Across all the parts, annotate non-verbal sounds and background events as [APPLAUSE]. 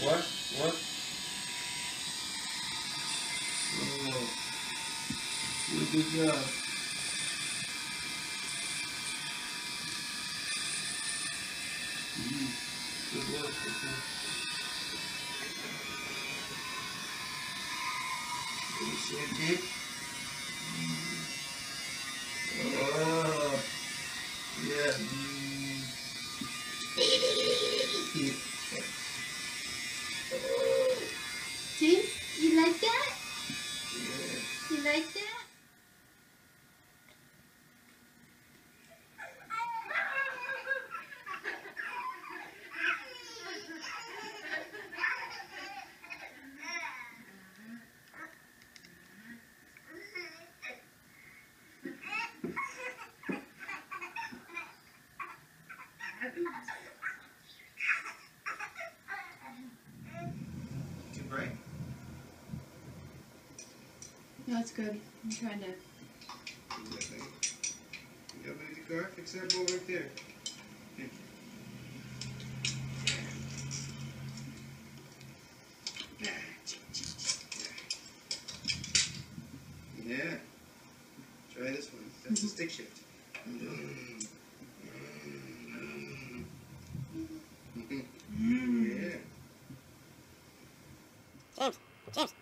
What? What? Oh. Good job. Mm. Good work. Good work. Can you see it, Oh. Yeah. Mm. See? You like that? Yeah. You like that? Too bright? No, it's good. I'm trying to. You got that? You got the car? Fix that bowl right there. Thank you. Yeah. Try this one. That's a stick shift. Mm. Mm. [LAUGHS] Yeah. James, James.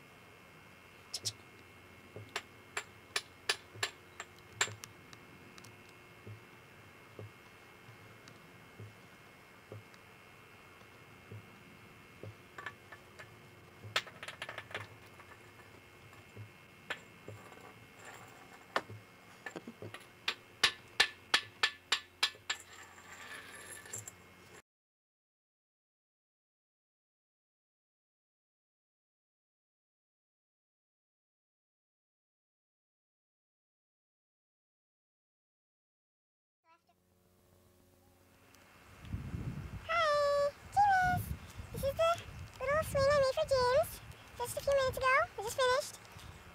Just a few minutes ago. I just finished.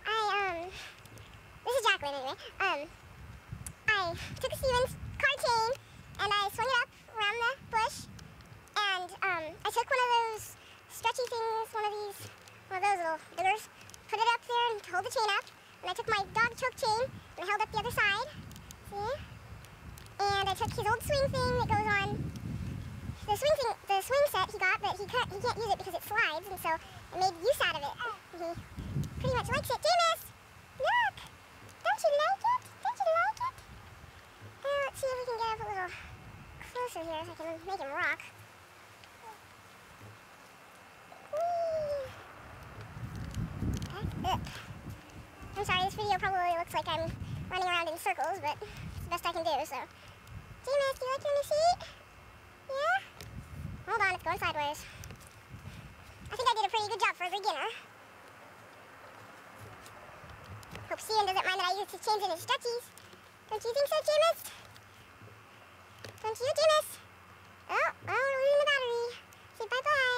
I um, this is Jacqueline anyway. Um, I took a Stevens car chain and I swung it up around the bush, and um, I took one of those stretchy things, one of these, one of those little biggers, put it up there and hold the chain up, and I took my dog choke chain and I held up the other side. See? And I took his old swing thing that goes on the swing thing, the swing set he got, but he can't, he can't use it because it slides, and so I made use out of it. Uh, he pretty much likes it. James, look! Don't you like it? Don't you like it? Now let's see if we can get up a little closer here so I can make him rock. Whee! Back. I'm sorry, this video probably looks like I'm running around in circles, but it's the best I can do, so. James, do you like your new seat? his chains his stretchies. Don't you think so, Jameis? Don't you, Jameis? Oh, oh, we're losing the battery. Say bye-bye.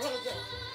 Hold it.